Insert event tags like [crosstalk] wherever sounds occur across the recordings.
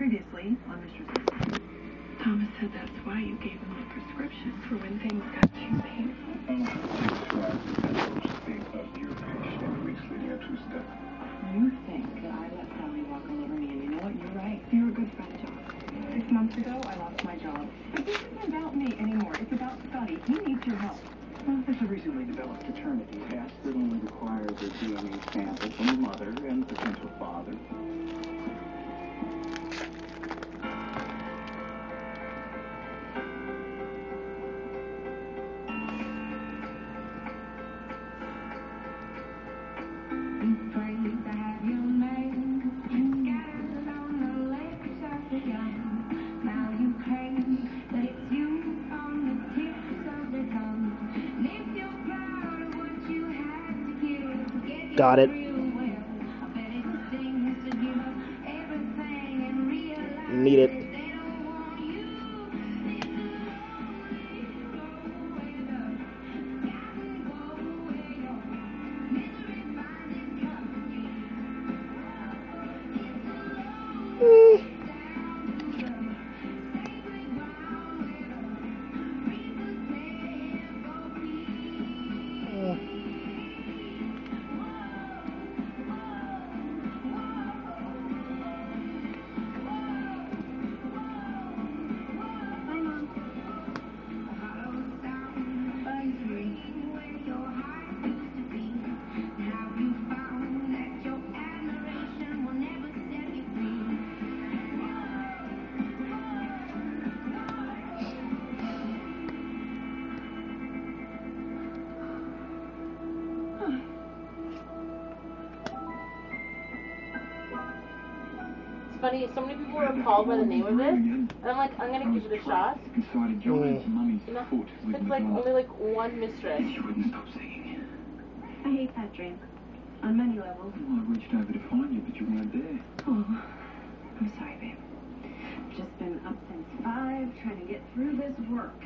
Previously on Mr. Thomas said that's why you gave him the prescription for when things got too painful. You think that I let Sally walk all over me, and you know what? You're right. You're a good friend, John. Six months ago, I lost my job. But this isn't about me anymore. It's about Scotty. He needs your help. Well, there's a recently developed paternity test that only requires a DNA sample from the mother and potential father. Got it. Need it. Funny, so many people were appalled by the name of it, and I'm like, I'm gonna give it a shot. Inside You know, foot It's like only like one mistress. She wouldn't stop singing. I hate that drink. On many levels. Well, I reached over to find you, but you weren't there. Oh, I'm sorry, babe. Just been up since five trying to get through this work.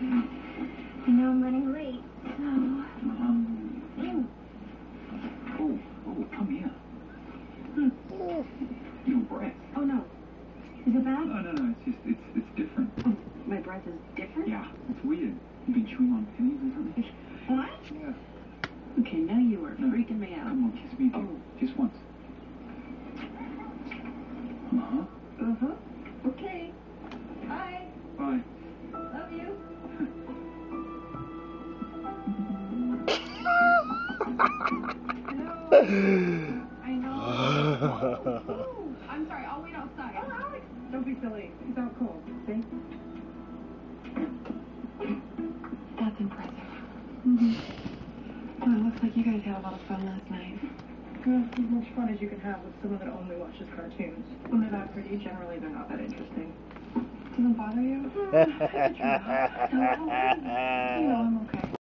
I know I'm running late, so. Um, Mm. oh, oh, come here. Hmm. Your breath. Oh no. Is it bad? No, no, no, it's just, it's, it's different. Oh, my breath is different? Yeah, it's weird. You've been chewing on pennies or something? What? Yeah. Okay, now you are No. freaking me out. Come on, kiss me again. Oh. Just once. Uh-huh. Uh-huh. Okay. Bye. Bye. Love you. [laughs] I know. [laughs] Silly. It's out cold. See? That's impressive. Mm-hmm. Well, it looks like you guys had a lot of fun last night. Well, as much fun as you can have with someone that only watches cartoons. When they're that pretty, generally they're not that interesting. Doesn't bother you? [laughs] [laughs] you know, I'm okay.